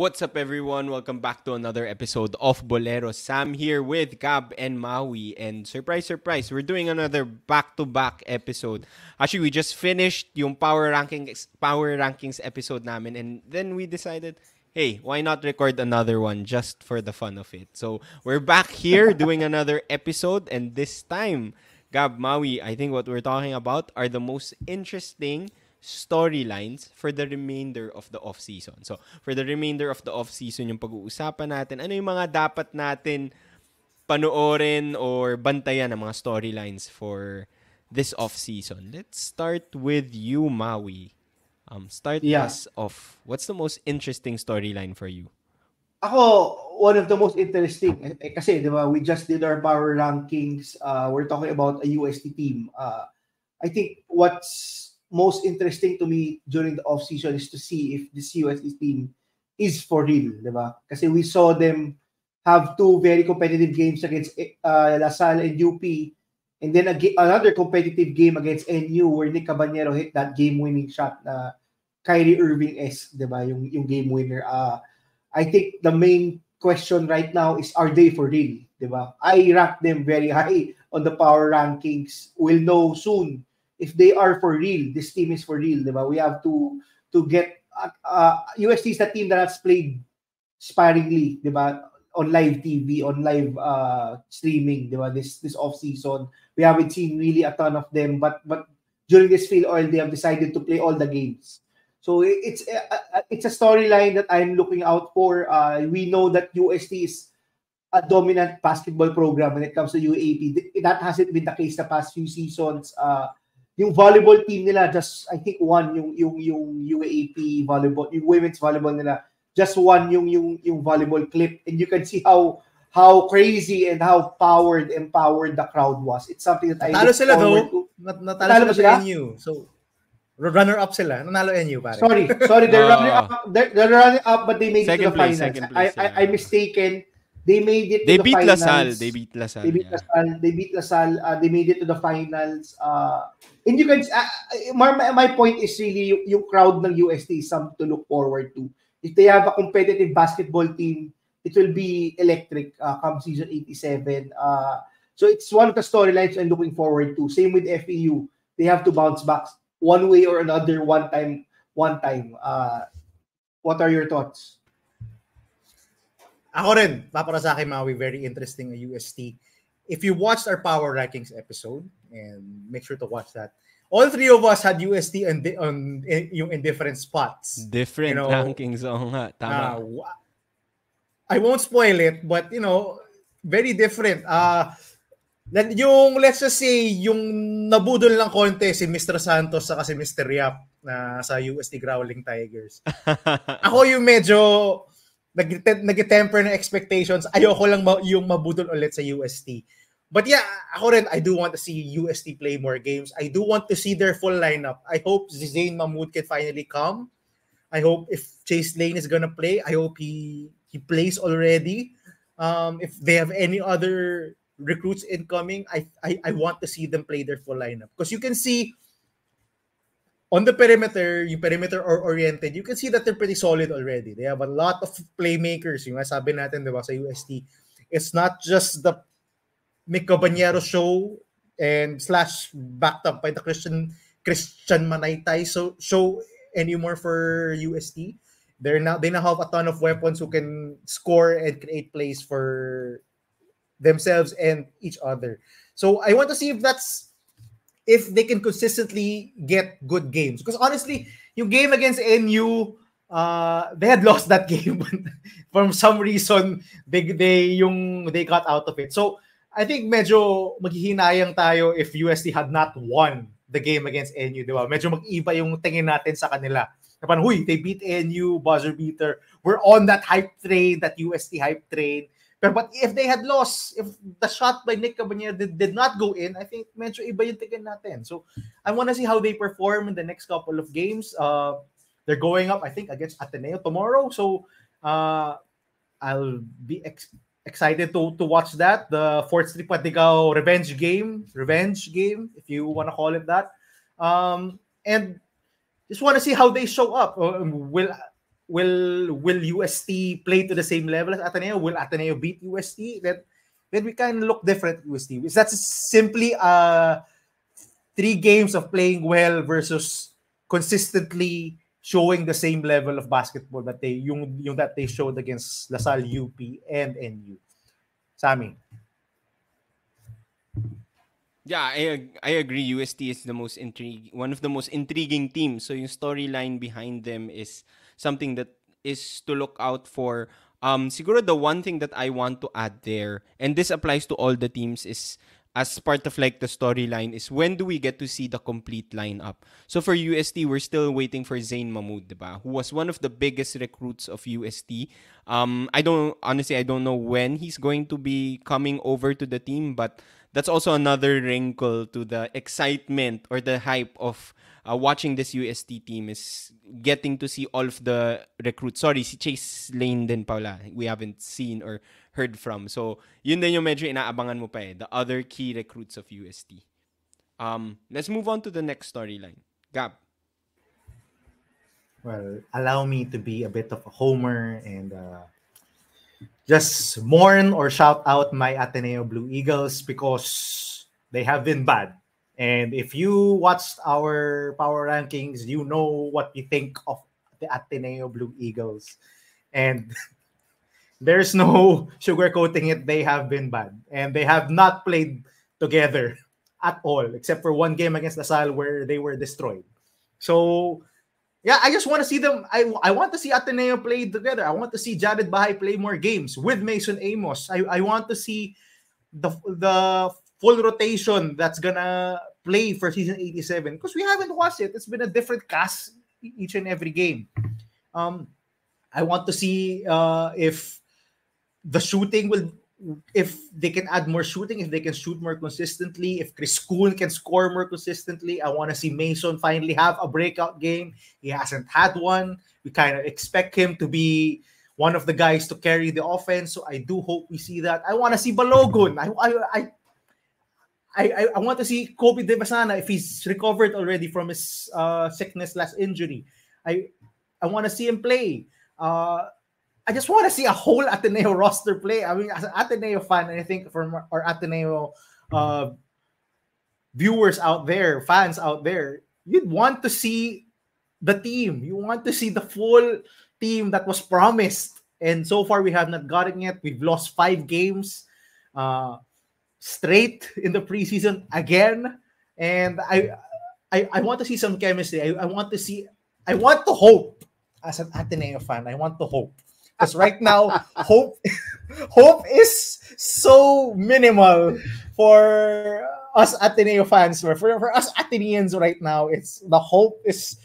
What's up, everyone? Welcome back to another episode of Bolero. Sam here with Gab and Maui. And surprise, surprise, we're doing another back-to-back episode. Actually, we just finished yung power rankings power rankings episode namin, and then we decided, hey, why not record another one just for the fun of it? So we're back here doing another episode, and this time, Gab, Maui, I think what we're talking about are the most interesting storylines for the remainder of the off-season. So, for the remainder of the off-season, yung pag-uusapan natin, ano yung mga dapat natin panoorin or bantayan ng mga storylines for this off-season. Let's start with you, Maui. Um, start yeah. us off. What's the most interesting storyline for you? Ako, one of the most interesting, eh, eh kasi, di ba, we just did our power rankings. Uh, we're talking about a UST team. Uh, I think what's most interesting to me during the off season is to see if this UST team is for real, di ba? Kasi we saw them have two very competitive games against uh, La Salle and UP, and then a another competitive game against NU where Nick Cabanero hit that game-winning shot na Kyrie Irving s, di ba? Yung, yung game winner. Uh, I think the main question right now is are they for real, di ba? I rank them very high on the power rankings. We'll know soon if they are for real, this team is for real, diba? We have to to get uh, uh UST is the team that has played sparingly, diba? On live TV, on live uh streaming, diba? This this off season, we haven't seen really a ton of them, but but during this Filoil, they have decided to play all the games. So it's a, uh, uh, it's a storyline that I'm looking out for. Uh, we know that UST is a dominant basketball program when it comes to UAAP. That hasn't been the case the past few seasons. Uh, yung volleyball team nila just I think one yung yung yung UAAP volleyball yung women's volleyball nila just one yung yung yung volleyball clip. And you can see how how crazy and how powered empowered the crowd was. It's something that I Natalo sila though. Nat natalo, natalo sila sa NU so runner up sila. Nanalo NU pare. Sorry. Sorry they're uh, running up. They're, they're running up but they made it to the place, finals. place, I, I I mistaken They made it they to beat the finals. LaSalle. They beat LaSalle. They beat yeah. LaSalle. They beat LaSalle. Uh, they made it to the finals. Uh, and you can, uh, my, my point is really yung, yung crowd ng UST is something to look forward to. If they have a competitive basketball team, it will be electric uh, come season 87. Uh, so it's one of the storylines I'm looking forward to. Same with FEU. They have to bounce back one way or another one time. One time. Uh, what are your thoughts? Ako rin, para sa akin, Maui, very interesting UST. If you watched our Power Rankings episode, and make sure to watch that, all three of us had UST on, di- on in, yung in different spots. Different you know, rankings, oo nga, tama. Uh, I won't spoil it, but you know, very different. Uh, yung, let's just say, yung nabudol ng konti si Mr. Santos sa si Mr. Yap na sa UST Growling Tigers. Ako yung medyo nag-temper ng expectations. Ayoko lang ma- yung mabudol ulit sa UST. But yeah, ako rin, I do want to see UST play more games. I do want to see their full lineup. I hope Zane Mahmoud can finally come. I hope if Chase Lane is gonna play, I hope he he plays already. Um, if they have any other recruits incoming, I, I I want to see them play their full lineup because you can see on the perimeter, yung perimeter or oriented, you can see that they're pretty solid already. They have a lot of playmakers. Yung sabi natin, di ba, sa UST. It's not just the Mick Cabanero show and slash backed up by the Christian Christian Manaytay so show anymore for UST. They're now they now have a ton of weapons who can score and create plays for themselves and each other. So I want to see if that's if they can consistently get good games. Because honestly, yung game against NU, uh, they had lost that game from some reason. They they yung they got out of it. So I think medyo maghihinayang tayo if UST had not won the game against NU, di ba? Medyo mag-iba yung tingin natin sa kanila. Parang, huy, they beat NU, buzzer beater. We're on that hype train, that UST hype train. But if they had lost, if the shot by Nick Cabanero did, did not go in, I think medyo iba yung tingin natin. So I want to see how they perform in the next couple of games. Uh, they're going up, I think, against Ateneo tomorrow. So uh, I'll be ex- excited to to watch that. The Forthsky Padrigao revenge game, revenge game, if you want to call it that. Um, and just want to see how they show up. Uh, will will will UST play to the same level as Ateneo? Will Ateneo beat UST? Then then we can look different UST. Is that simply uh three games of playing well versus consistently showing the same level of basketball that they yung, yung that they showed against LaSalle, UP, and NU. Sammy. Yeah, I I agree. UST is the most intrigue, one of the most intriguing teams. So yung storyline behind them is something that is to look out for. Um, siguro the one thing that I want to add there, and this applies to all the teams, is as part of like the storyline is when do we get to see the complete lineup? So for UST, we're still waiting for Zain Mahmood, diba? who was one of the biggest recruits of UST. Um, I don't honestly, I don't know when he's going to be coming over to the team, but that's also another wrinkle to the excitement or the hype of uh, watching this UST team is getting to see all of the recruits. Sorry, si Chase Lane din pala. We haven't seen or heard from. So, yun din yung medyo inaabangan mo pa eh. The other key recruits of UST. Um, let's move on to the next storyline. Gab. Well, allow me to be a bit of a homer and uh, just mourn or shout out my Ateneo Blue Eagles because they have been bad. And if you watched our power rankings, you know what we think of the Ateneo Blue Eagles. And there's no sugarcoating it. They have been bad. And they have not played together at all, except for one game against LaSalle where they were destroyed. So, yeah, I just want to see them. I, I want to see Ateneo play together. I want to see Jared Bahay play more games with Mason Amos. I, I want to see the the full rotation that's gonna play for season 87 because we haven't watched it. It's been a different cast each and every game. Um, I want to see uh, if the shooting will, if they can add more shooting, if they can shoot more consistently, if Chris Koon can score more consistently. I want to see Mason finally have a breakout game. He hasn't had one. We kind of expect him to be one of the guys to carry the offense. So I do hope we see that. I want to see Balogun. I, I, I I, I, want to see Kobe Demisana if he's recovered already from his uh, sickness last injury. I I want to see him play. Uh, I just want to see a whole Ateneo roster play. I mean, as an Ateneo fan, and I think from our Ateneo uh, viewers out there, fans out there, you'd want to see the team. You want to see the full team that was promised. And so far, we have not gotten. Yet. We've lost five games. Uh, straight in the preseason again. And I I, I want to see some chemistry. I, I want to see I want to hope as an Ateneo fan. I want to hope. Because right now, hope hope is so minimal for us Ateneo fans. For, for us Ateneans right now, it's the hope is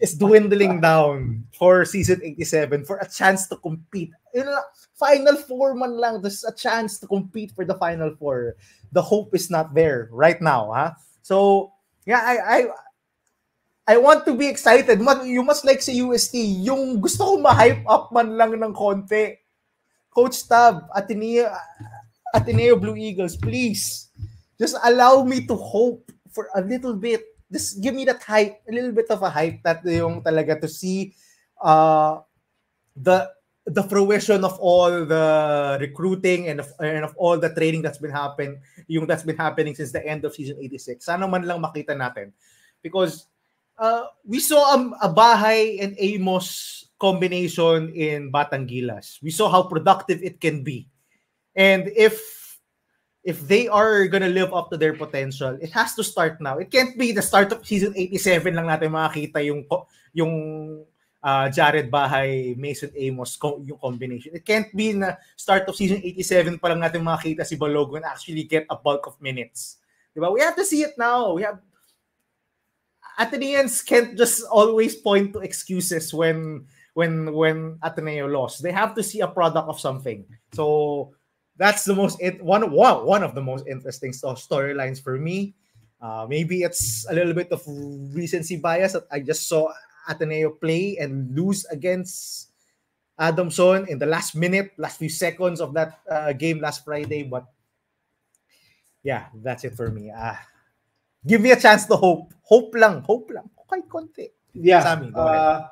is dwindling down for season 87 for a chance to compete. You know, final four man lang, there's a chance to compete for the final four. The hope is not there right now, huh? So, yeah, I I I want to be excited. You must like sa UST, yung gusto ko ma-hype up man lang ng konti. Coach Tab, Ateneo, Ateneo Blue Eagles, please, just allow me to hope for a little bit just give me that hype, a little bit of a hype that yung talaga to see uh, the the fruition of all the recruiting and of, and of all the training that's been happening, yung that's been happening since the end of season 86. Sana man lang makita natin. Because uh, we saw a, a Bahay and Amos combination in Batangilas. We saw how productive it can be. And if if they are gonna live up to their potential, it has to start now. It can't be the start of season 87 lang natin makakita yung yung uh, Jared Bahay, Mason Amos yung combination. It can't be na start of season 87 pa lang natin makakita si Balogun actually get a bulk of minutes. Diba? We have to see it now. We have Ateneans can't just always point to excuses when when when Ateneo lost. They have to see a product of something. So that's the most one one one of the most interesting storylines for me. Uh, maybe it's a little bit of recency bias that I just saw Ateneo play and lose against Adamson in the last minute, last few seconds of that uh, game last Friday. But yeah, that's it for me. Uh, give me a chance to hope. Hope lang. Hope lang. Kahit konti. Yeah. Sammy, uh,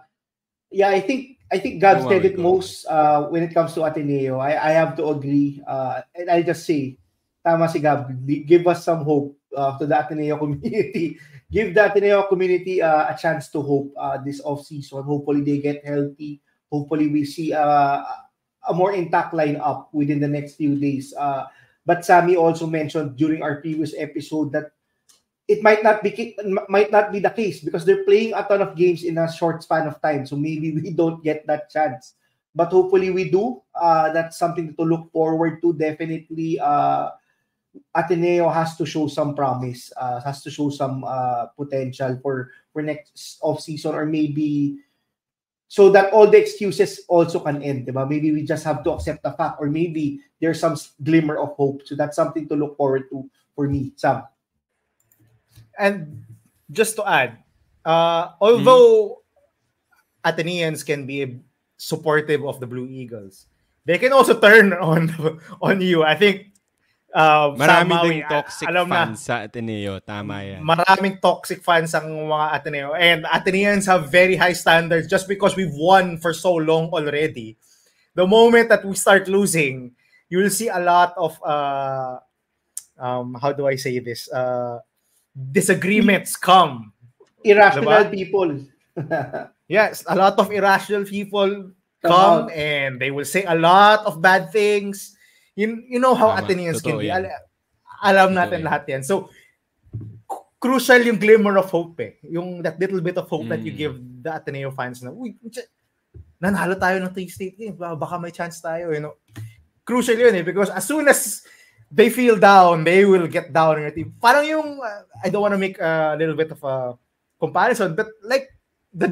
Yeah, I think I think God Go said it most uh, when it comes to Ateneo. I, I have to agree. Uh, and I just say, tama si Gab, give us some hope uh, to the Ateneo community. give the Ateneo community uh, a chance to hope uh, this off-season. Hopefully they get healthy. Hopefully we see uh, a more intact lineup within the next few days. Uh, but Sammy also mentioned during our previous episode that it might not be might not be the case because they're playing a ton of games in a short span of time. So maybe we don't get that chance. But hopefully we do. Uh, that's something to look forward to. Definitely, uh, Ateneo has to show some promise, uh, has to show some uh, potential for for next off season or maybe so that all the excuses also can end. Diba? Maybe we just have to accept the fact, or maybe there's some glimmer of hope. So that's something to look forward to for me, Sam. And just to add, uh, although Ateneans can be supportive of the Blue Eagles, they can also turn on on you. I think uh, Marami sa Maui, ding toxic alam na, fans sa Ateneo. Tama yan. maraming toxic fans ang mga Ateneo. And Ateneans have very high standards just because we've won for so long already. The moment that we start losing, you will see a lot of uh, um, how do I say this? Uh, disagreements come. Irrational Diba? people. Yes, a lot of irrational people Come and they will say a lot of bad things. You, you know how Tama. Athenians can Totoo be. yan. Al- alam Totoo natin yan. lahat yan. So, crucial yung glimmer of hope eh. Yung that little bit of hope that you Mm. give the Ateneo fans na, uy, nanalo tayo ng three state games. Baka may chance tayo. You know? Crucial yun eh. Because as soon as they feel down, they will get down in your team. Parang yung, uh, I don't want to make a little bit of a comparison, but like the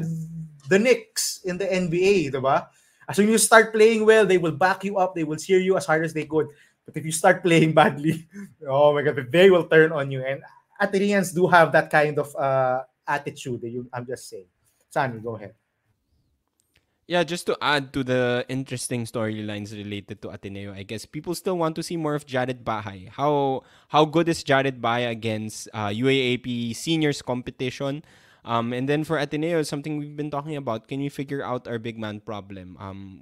the Knicks in the NBA, diba? As soon as you start playing well, they will back you up. They will cheer you as hard as they could. But if you start playing badly, oh my God, they will turn on you. And Ateneans do have that kind of uh, attitude. I'm just saying. Sammy, go ahead. Yeah, just to add to the interesting storylines related to Ateneo, I guess people still want to see more of Jared Bahay. How how good is Jared Bahay against uh, UAAP seniors competition? Um, and then for Ateneo, something we've been talking about. Can we figure out our big man problem? Um,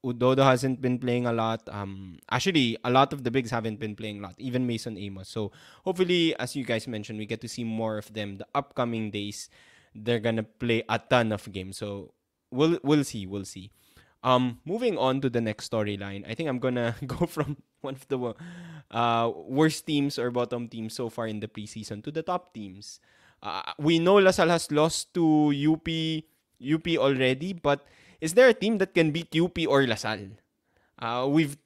Udodo hasn't been playing a lot. Um, actually, a lot of the bigs haven't been playing a lot. Even Mason Amos. So hopefully, as you guys mentioned, we get to see more of them the upcoming days. They're gonna play a ton of games. So we'll we'll see. We'll see. Um, moving on to the next storyline, I think I'm gonna go from one of the uh, worst teams or bottom teams so far in the preseason to the top teams. Uh, we know LaSalle has lost to UP UP already, but is there a team that can beat UP or LaSalle? Uh, we've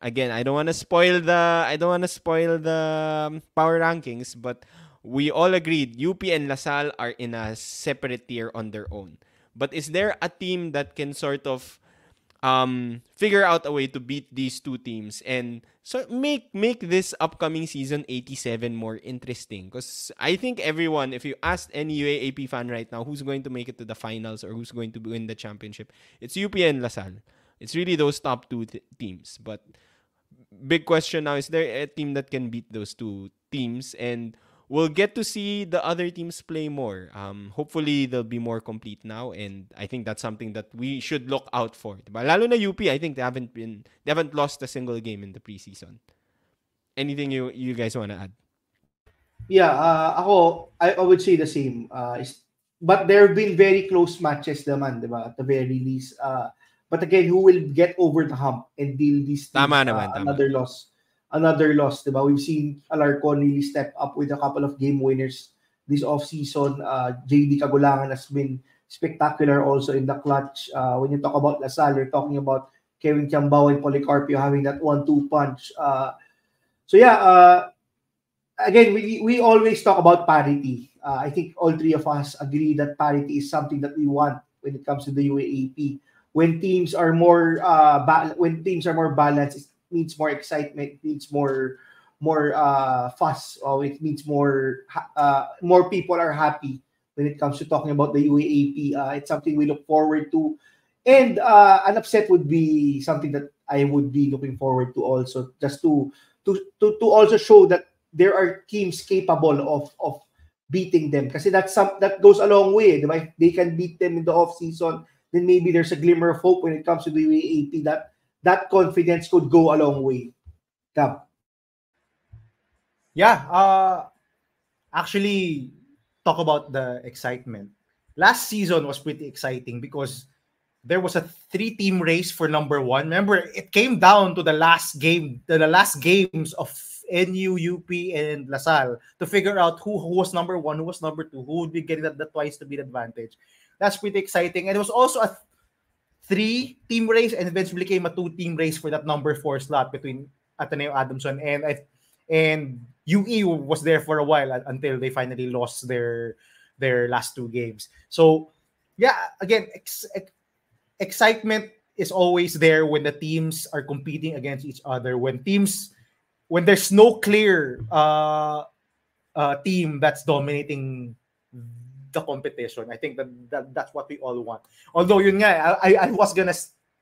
again, I don't want to spoil the I don't want to spoil the um, power rankings, but we all agreed UP and LaSalle are in a separate tier on their own. But is there a team that can sort of um figure out a way to beat these two teams and so make make this upcoming season 87 more interesting. Because I think everyone if you asked any UAAP fan right now who's going to make it to the finals or who's going to win the championship it's UP and LaSalle it's really those top two t- teams. But big question now is there a team that can beat those two teams? And we'll get to see the other teams play more um hopefully they'll be more complete now and i think that's something that we should look out for diba? lalo na UP i think they haven't been they haven't lost a single game in the preseason anything you you guys want to add Yeah, uh, ako, I, I would say the same. Uh, but there have been very close matches naman, di ba? At the very least. Uh, but again, who will get over the hump and deal these teams, Tama uh, naman, tama. another loss? Another loss, di ba? We've seen Alarcon really step up with a couple of game winners this offseason. Uh, JD Cagulangan has been spectacular also in the clutch. Uh, when you talk about LaSalle, you're talking about Kevin Quiambao and Policarpio having that one-two punch. Uh, so yeah, uh, again, we, we always talk about parity. Uh, I think all three of us agree that parity is something that we want when it comes to the UAAP. When teams are more uh, ba- when teams are more balanced, means more excitement, it means more more uh, fuss, or it means more uh, more people are happy when it comes to talking about the UAAP. Uh, it's something we look forward to, and uh, an upset would be something that I would be looking forward to also, just to to to, to also show that there are teams capable of of beating them Because that's some that goes a long way? If they can beat them in the off season then maybe there's a glimmer of hope when it comes to the UAAP that that confidence could go a long way. Cap. Yeah, uh actually talk about the excitement. Last season was pretty exciting because there was a three team race for number 1. Remember, it came down to the last game, the, last games of NU, UP, and LaSalle to figure out who, who was number 1, who was number 2, who would be getting that, that twice to beat advantage. That's pretty exciting. And it was also a three team race and eventually became a two team race for that number 4 slot between Ateneo Adamson and and UE was there for a while until they finally lost their their last two games. So yeah, again, ex- ex- excitement is always there when the teams are competing against each other. When teams, when there's no clear uh, uh, team that's dominating the competition. I think that, that that's what we all want. Although yun nga, I, I was gonna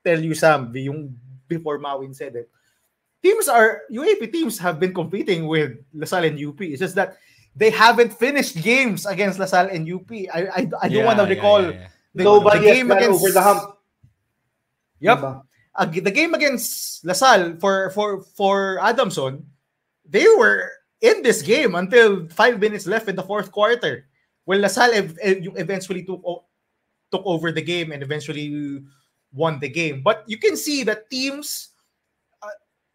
tell you Sam, yung before Mawin said it teams are UAAP teams have been competing with LaSalle and UP. It's just that they haven't finished games against LaSalle and UP. I I, I don't yeah, want to recall yeah, yeah, the, Nobody the game against over the hump. Yep. Uh, the game against LaSalle for for for Adamson, they were in this game until five minutes left in the fourth quarter. Well, LaSalle ev- eventually took took over the game and eventually won the game. But you can see that teams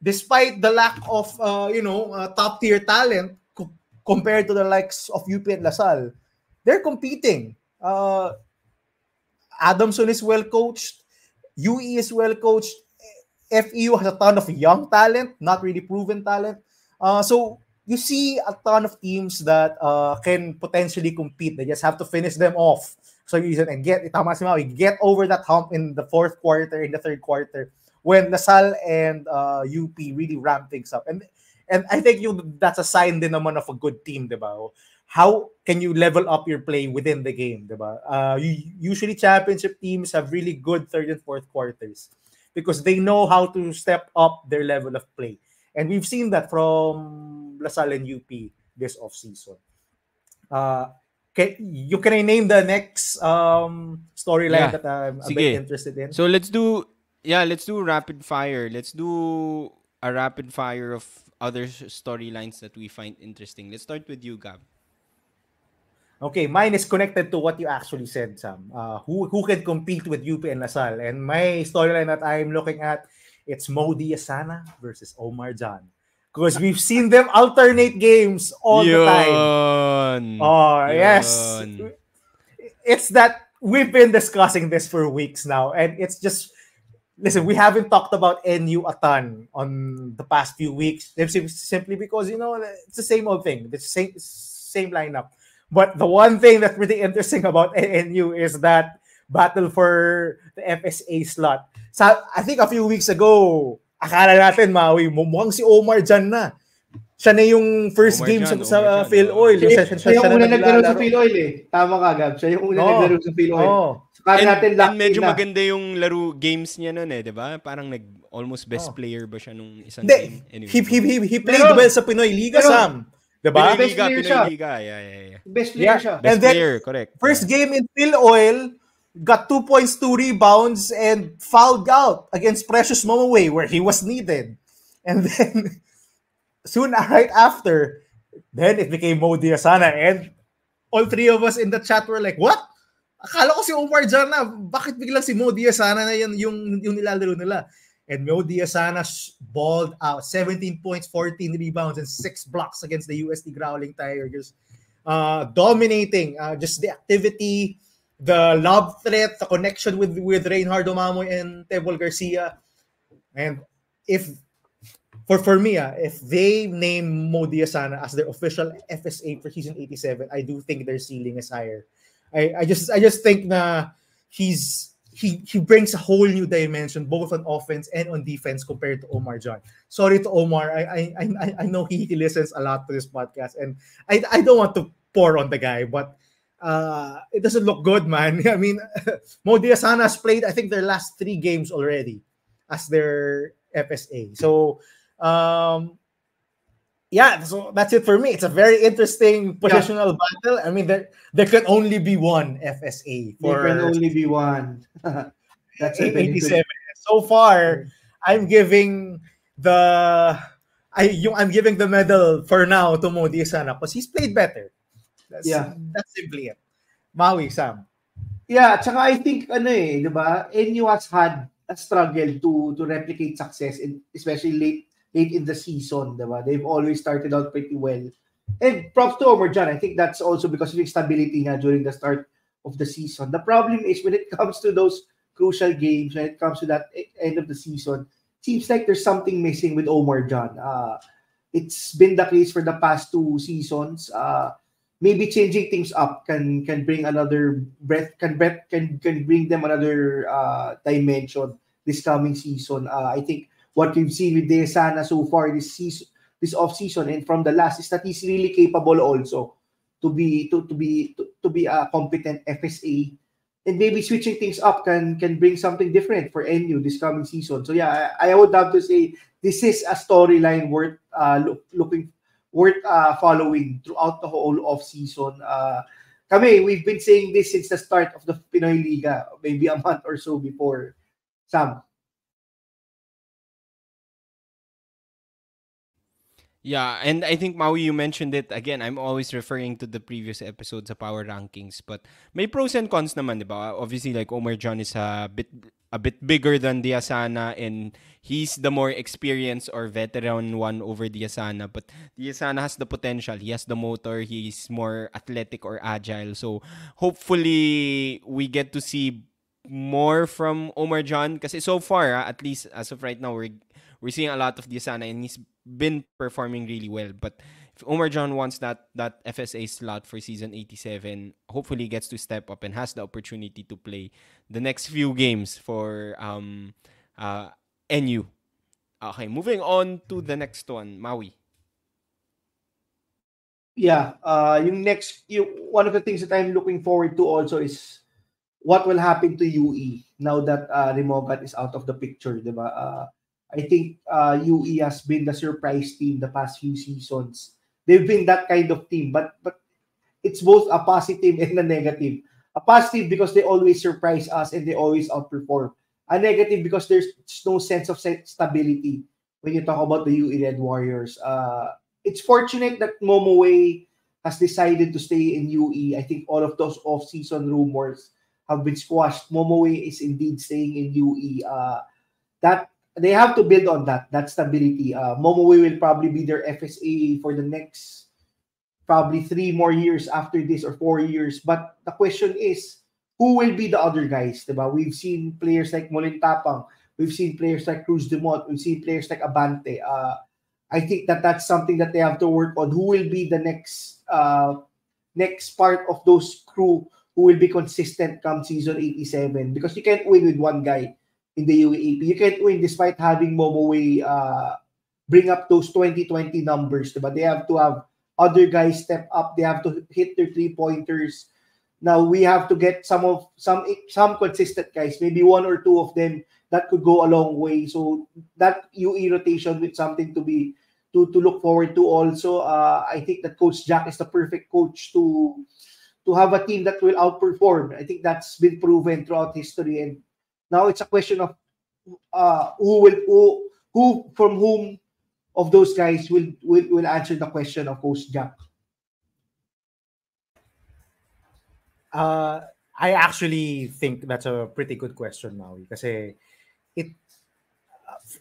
despite the lack of uh, you know uh, top tier talent co- compared to the likes of UP and LaSalle, they're competing. Uh, Adamson is well coached. UE is well coached. FEU has a ton of young talent, not really proven talent. Uh, so you see a ton of teams that uh, can potentially compete. They just have to finish them off. So you and get tama si Maui, get over that hump in the fourth quarter, in the third quarter when LaSalle and uh, UP really ramp things up. And and I think you that's a sign din naman of a good team, di ba? How can you level up your play within the game, di ba? Uh, usually championship teams have really good third and fourth quarters because they know how to step up their level of play. And we've seen that from LaSalle and UP this offseason. Uh, can, you can I name the next um, storyline yeah. that I'm a Sige. bit interested in? So let's do yeah, let's do rapid fire. Let's do a rapid fire of other storylines that we find interesting. Let's start with you, Gab. Okay, mine is connected to what you actually said, Sam. Uh, who who can compete with UP and LaSalle? And my storyline that I'm looking at, it's Mo Diassana versus Omar John. Because we've seen them alternate games all Yun. the time. Oh, Yun. yes. It's that we've been discussing this for weeks now, and it's just listen, we haven't talked about NU a ton on the past few weeks, simply because you know it's the same old thing, the same same lineup. But the one thing that's really interesting about NU is that battle for the FSA slot. So I think a few weeks ago, akala natin, Maui, mukhang si Omar dyan na. Siya na yung first Omar game John, sa, sa Phil Oil. Siya, siya, siya, siya, yung una naglaro sa Phil Oil eh. Tama ka, Gab. Siya yung una oh, naglaro sa Phil Oil. Oh. Kaya and, natin and medyo na. maganda yung laro games niya noon eh, 'di ba? Parang nag almost best oh. player ba siya nung isang De, game? Anyway, he, he, he, he played pero, well sa Pinoy Liga, pero, Sam. 'Di ba? Pinoy Liga, Pinoy. Liga. Yeah, yeah, yeah. Best player yeah. siya. Best and then, player, correct. First game in Phil Oil, got two points, two rebounds, and fouled out against Precious Momoway where he was needed. And then, soon right after, then it became Mo Diazana. And all three of us in the chat were like, what? Akala ko si Omar Jan na, bakit biglang si Mo Diaz sana na yan yung, yung nilalaro nila? And Mo Diaz sana balled out 17 points, 14 rebounds, and 6 blocks against the USD Growling Tigers. Uh, dominating uh, just the activity, the lob threat, the connection with with Reinhard Mamoy and Tebol Garcia. And if for for me, uh, if they name Mo Diassana as their official FSA for season 87, I do think their ceiling is higher I, I just I just think na he's he he brings a whole new dimension both on offense and on defense compared to Omar John. Sorry to Omar, I I I, I know he, he listens a lot to this podcast, and I I don't want to pour on the guy, but uh, it doesn't look good, man. I mean, Mo Diassana has played I think their last three games already as their FSA. So um, yeah, so that's it for me. It's a very interesting positional yeah. battle. I mean, there there can only be one FSA. For there can only be one. that's 87. So far, I'm giving the I yung I'm giving the medal for now to Mo Diassana because he's played better. That's, yeah. That's simply it. Maui, Sam. Yeah, tsaka I think ano eh, 'di ba? NU has had a struggle to to replicate success in especially late late in the season, 'di ba? They've always started out pretty well. And props to Omar John. I think that's also because of stability nga during the start of the season. The problem is when it comes to those crucial games, when it comes to that end of the season, seems like there's something missing with Omar John. Uh, it's been the case for the past two seasons. Uh, maybe changing things up can can bring another breath can breath can can bring them another uh, dimension this coming season. Uh, I think what we've seen with Diassana so far this season, this off season, and from the last is that he's really capable also to be to, to be to, to be a competent FSA. And maybe switching things up can can bring something different for NU this coming season. So yeah, I, I would have to say this is a storyline worth uh, look, looking worth uh, following throughout the whole off season. Uh, kami, we've been saying this since the start of the Pinoy Liga, maybe a month or so before. Sam. Yeah, and I think Maui, you mentioned it again. I'm always referring to the previous episodes of power rankings, but may pros and cons naman, di ba? Obviously, like Omar John is a bit a bit bigger than Diasana, and he's the more experienced or veteran one over Diasana. But Diasana has the potential. He has the motor. He's more athletic or agile. So hopefully, we get to see more from Omar John. Because so far, ah, at least as of right now, we're we're seeing a lot of Diasana, and he's been performing really well. But if Omar John wants that that FSA slot for season 87, hopefully gets to step up and has the opportunity to play the next few games for um uh NU. Okay, moving on to the next one, Maui. Yeah, uh yung next one of the things that I'm looking forward to also is what will happen to UE now that uh, is out of the picture, ba? Uh, I think uh, UE has been the surprise team the past few seasons. They've been that kind of team, but but it's both a positive and a negative. A positive because they always surprise us and they always outperform. A negative because there's no sense of stability when you talk about the UE Red Warriors. Uh, it's fortunate that Momowei has decided to stay in UE. I think all of those off-season rumors have been squashed. Momowei is indeed staying in UE. Uh, that they have to build on that that stability. Uh, will probably be their FSA for the next probably three more years after this or four years. But the question is, who will be the other guys? Diba? We've seen players like Molintapang. We've seen players like Cruz Dumont. We've seen players like Abante. Uh, I think that that's something that they have to work on. Who will be the next uh, next part of those crew who will be consistent come season 87? Because you can't win with one guy in the UAAP. You can't win despite having Momowei uh, bring up those 2020 numbers, but they have to have other guys step up. They have to hit their three pointers. Now we have to get some of some some consistent guys, maybe one or two of them that could go a long way. So that UE rotation with something to be to to look forward to. Also, uh, I think that Coach Jack is the perfect coach to to have a team that will outperform. I think that's been proven throughout history, and now it's a question of uh, who will who, who from whom of those guys will, will will answer the question of Coach Jack. Uh, I actually think that's a pretty good question, Maui. Kasi it,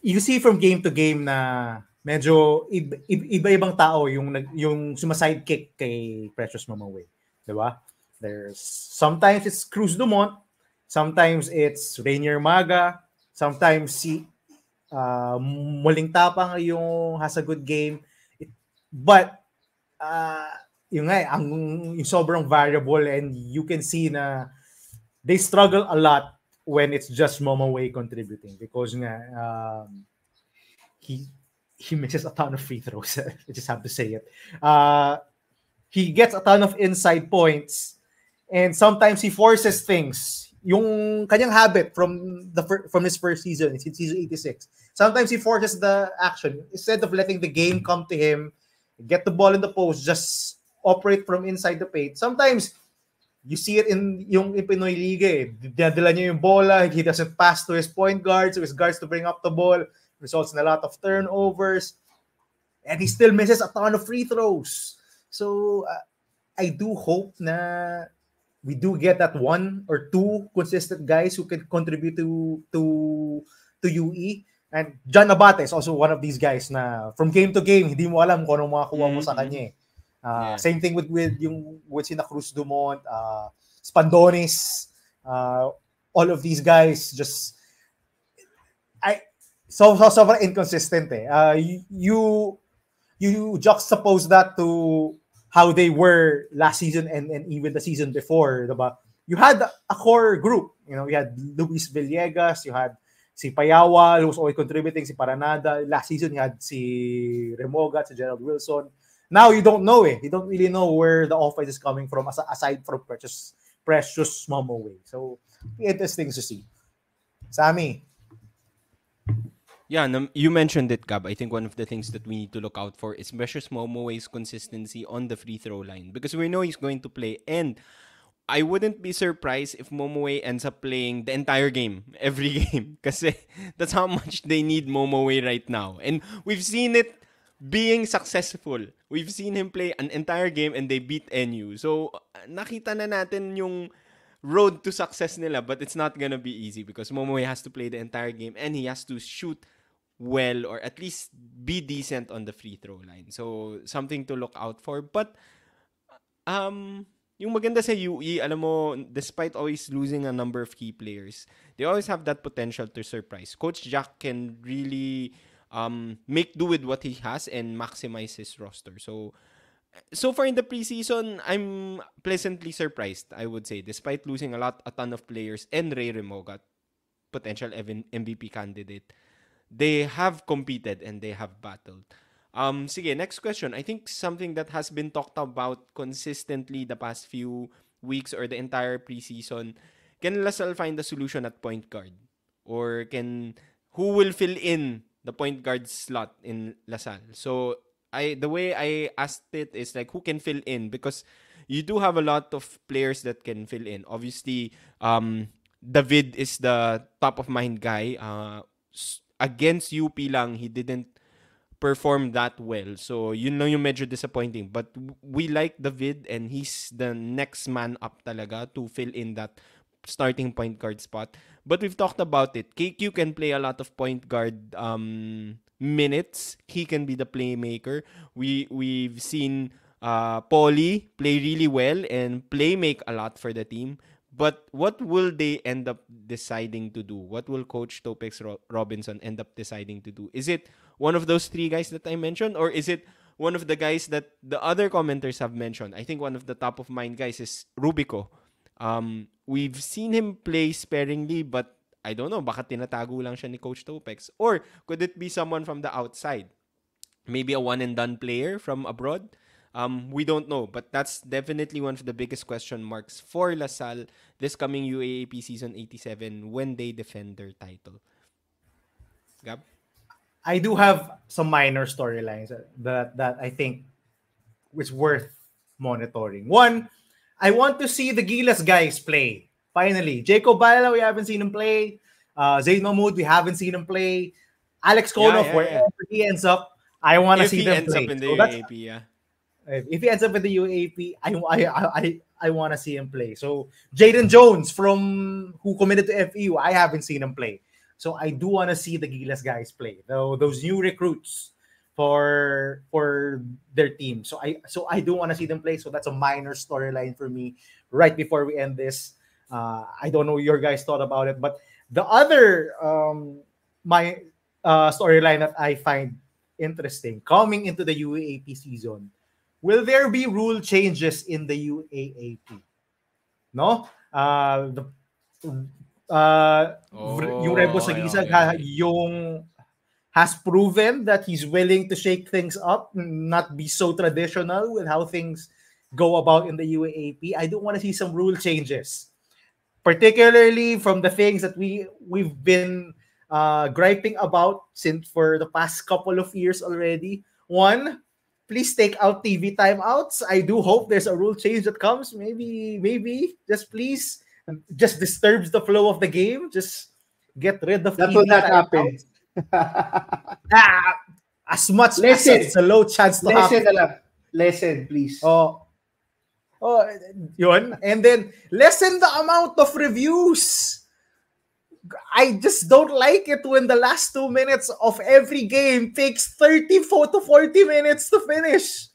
you see from game to game na medyo iba-ibang tao yung yung sumasidekick kay Precious Mamawe, 'di ba? There's sometimes it's Cruz Dumont, Sometimes it's Rainier Maga. Sometimes si uh, muling tapang yung has a good game. It, but uh, yung nga, ang yung sobrang variable and you can see na they struggle a lot when it's just Momo Way contributing because nga um, he he misses a ton of free throws. I just have to say it. Uh, he gets a ton of inside points and sometimes he forces things yung kanyang habit from the from his first season, since season 86. Sometimes he forces the action instead of letting the game come to him. get the ball in the post, just operate from inside the paint. Sometimes you see it in yung in Pinoy Liga eh. Dinadala niya yung bola, he doesn't pass to his point guards, to his guards to bring up the ball, results in a lot of turnovers, and he still misses a ton of free throws. So, uh, I do hope na we do get that one or two consistent guys who can contribute to to to UE. And John Abate is also one of these guys na from game to game, hindi mo alam kung anong makakuha mo sa Mhm. kanya. Uh, Yeah. Same thing with with yung with sina Cruz Dumont, uh, Spandonis, uh, all of these guys just I so so sobrang inconsistent eh. Uh, you you juxtapose that to how they were last season and, and even the season before, diba? You had a core group. You know, you had Luis Villegas, you had si Payawa, who was always contributing, si Paranada. Last season, you had si Remoga, si Gerald Wilson. Now you don't know eh. You don't really know where the offense is coming from as- aside from Precious Precious Momoway. So interesting to see. Sammy, Yeah, you mentioned it, Gab. I think one of the things that we need to look out for is Precious Momoway's consistency on the free throw line because we know he's going to play. And I wouldn't be surprised if Momoway ends up playing the entire game, every game, because that's how much they need Momoway right now. And we've seen it being successful. We've seen him play an entire game and they beat NU. So, uh, nakita na natin yung road to success nila, but it's not gonna be easy because Momoway has to play the entire game and he has to shoot well or at least be decent on the free throw line. So, something to look out for. But, um, yung maganda sa UE, alam mo, despite always losing a number of key players, they always have that potential to surprise. Coach Jack can really um, make do with what he has and maximize his roster. So, so far in the preseason, I'm pleasantly surprised, I would say, despite losing a lot, a ton of players and Ray Remoga, potential MVP candidate, they have competed and they have battled. Um, sige, next question. I think something that has been talked about consistently the past few weeks or the entire preseason, can LaSalle find a solution at point guard? Or can, who will fill in the point guard slot in LaSalle? So, I the way I asked it is like who can fill in because you do have a lot of players that can fill in. Obviously, um, David is the top of mind guy. Uh, against UP lang, he didn't perform that well. So, yun lang yung medyo disappointing. But we like David and he's the next man up talaga to fill in that starting point guard spot. But we've talked about it. KQ can play a lot of point guard um, minutes. He can be the playmaker. We we've seen uh, Paulie play really well and play make a lot for the team. But what will they end up deciding to do? What will Coach Topex Ro- Robinson end up deciding to do? Is it one of those three guys that I mentioned, or is it one of the guys that the other commenters have mentioned? I think one of the top of mind guys is Rubico. Um, we've seen him play sparingly, but I don't know, baka tinatago lang siya ni Coach Topex. Or could it be someone from the outside? Maybe a one and done player from abroad? Um, we don't know, but that's definitely one of the biggest question marks for LaSalle this coming UAAP season 87 when they defend their title. Gab? I do have some minor storylines that that I think is worth monitoring. One, I want to see the Gilas guys play. Finally, Jacob Bala, we haven't seen him play. Uh, Zain Mahmood, we haven't seen him play. Alex Konov, yeah, yeah. wherever he ends up, I want to see he them ends play. up in the So that's- UAAP, yeah. If he ends up in the UAAP, I I I I want to see him play. So Jaden Jones from who committed to FEU, I haven't seen him play. So I do want to see the Gilas guys play. Though those new recruits for for their team. So I so I do want to see them play. So that's a minor storyline for me. Right before we end this, uh, I don't know your guys thought about it, but the other um my uh, storyline that I find interesting coming into the UAAP season will there be rule changes in the UAAP? No? Uh, the, uh, Oh, yung Rebo ha- okay. yung has proven that he's willing to shake things up, not be so traditional with how things go about in the UAAP. I do want to see some rule changes, particularly from the things that we we've been uh, griping about since for the past couple of years already. One, please take out TV timeouts. I do hope there's a rule change that comes. Maybe, maybe, just please, just disturbs the flow of the game. Just get rid of That TV will not happen. Ah, as much Listen. as it's a low chance to happen. Lesson na lang. Lesson, please. Oh. Oh, yun. And then lessen the amount of reviews. I just don't like it when the last two minutes of every game takes 34 to 40 minutes to finish.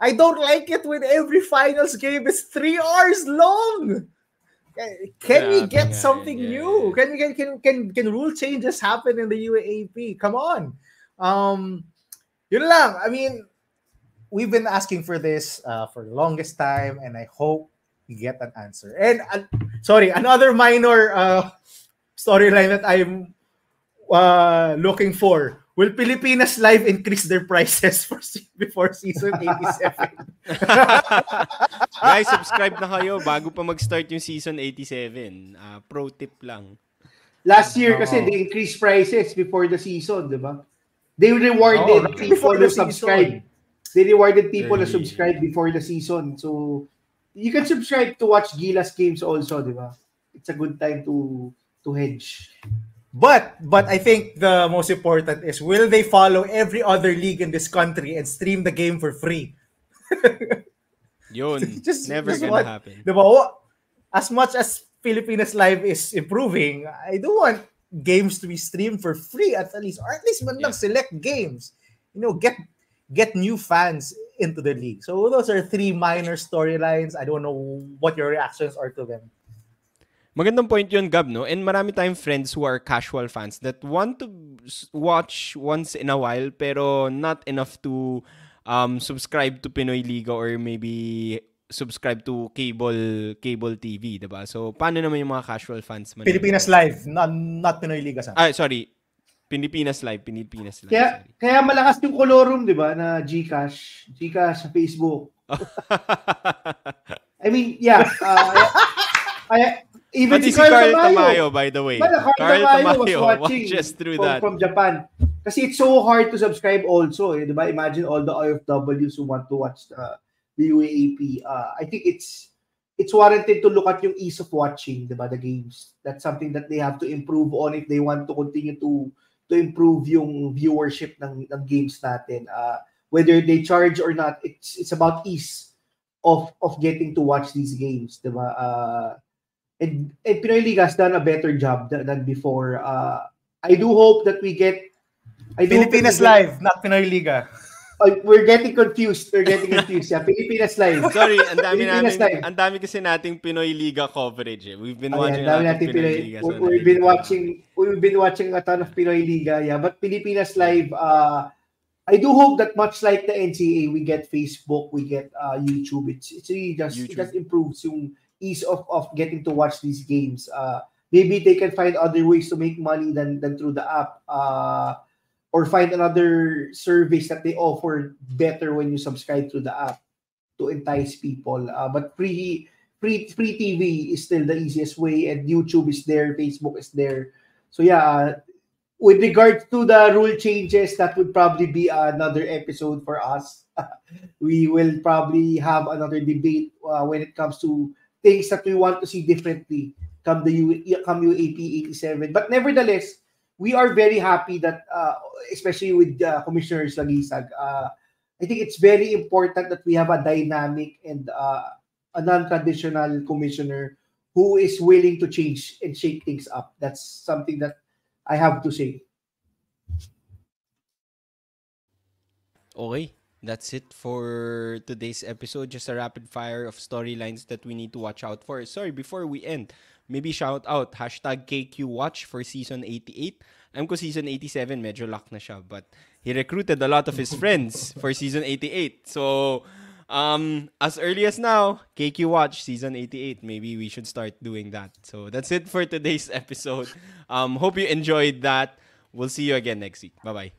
I don't like it when every finals game is three hours long. Can we get something yeah, new? yeah. Can we can, can can can rule changes happen in the UAAP? Come on. Um yun lang. I mean, we've been asking for this uh, for the longest time, and I hope we get an answer. And uh, sorry, another minor uh, storyline that I'm uh, looking for. Will Pilipinas Live increase their prices for before season 87? Guys, subscribe na kayo bago pa mag-start yung season 87. Ah, pro tip lang. Last year kasi Oo. they increased prices before the season, di ba? They rewarded Oo, right people who subscribe. They rewarded people who Really? subscribe before the season. So you can subscribe to watch Gilas games also, di ba? It's a good time to to hedge. But but I think the most important is will they follow every other league in this country and stream the game for free? Yun. Just- never just gonna what- happen. Diba? As much as Pilipinas Live is improving, I do want games to be streamed for free at least, or at least man Yeah. select games. You know, get get new fans into the league. So those are three minor storylines. I don't know what your reactions are to them. Magandang point yun, Gab, no? And marami tayong friends who are casual fans that want to watch once in a while pero not enough to um, subscribe to Pinoy Liga or maybe subscribe to cable cable TV, 'di ba? So paano naman yung mga casual fans man? Pilipinas Live, not, not Pinoy Liga. Sa. Ah, sorry. Pilipinas Live, Pilipinas Live. Kaya sorry. kaya malakas yung colorum, 'di ba, na GCash, GCash sa Facebook. I mean, yeah, uh, I, even Pati si Carl, Tamayo, Tamayo, by the way. Wala, Carl, Tamayo was watching watches through from, that. from Japan. Kasi it's so hard to subscribe also, eh, 'di ba? Imagine all the OFWs who want to watch the, the UAAP. Uh, I think it's it's warranted to look at yung ease of watching, 'di ba, the games. That's something that they have to improve on if they want to continue to to improve yung viewership ng, ng games natin. Uh, whether they charge or not, it's it's about ease of of getting to watch these games, 'di ba? Uh, and, and Pinoy Liga has done a better job than, than before. Uh, I do hope that we get I Pilipinas we get- Live, not Pinoy Liga. Uh, we're getting confused. We're getting confused. Yeah, Pilipinas Live. Sorry, ang dami Pilipinas namin, Live. ang dami kasi nating Pinoy Liga coverage eh. We've been Oh, watching yeah, dami a lot of natin Pinoy, Pinoy, Liga. we- so we've been watching we've been watching a ton of Pinoy Liga, yeah. But Pilipinas Live, uh, I do hope that much like the NCAA, we get Facebook, we get uh, YouTube. It's it's really just it YouTube. just improves yung ease of, of getting to watch these games. Uh, maybe they can find other ways to make money than than through the app. Uh, or find another service that they offer better when you subscribe to the app to entice people. Uh, but free free free TV is still the easiest way, and YouTube is there, Facebook is there. So yeah, uh, with regards to the rule changes, that would probably be another episode for us. we will probably have another debate uh, when it comes to things that we want to see differently come the U- come UAP 87. But nevertheless, we are very happy that, uh, especially with uh, Commissioner Lagisag, uh, I think it's very important that we have a dynamic and uh, a non-traditional commissioner who is willing to change and shake things up. That's something that I have to say. Okay, that's it for today's episode. Just a rapid fire of storylines that we need to watch out for. Sorry, before we end, maybe shout out hashtag KQ Watch for season 88. Alam ko season 87, medyo lock na siya. But he recruited a lot of his friends for season 88. So, um, as early as now, KQ Watch season 88. Maybe we should start doing that. So, that's it for today's episode. Um, hope you enjoyed that. We'll see you again next week. Bye-bye.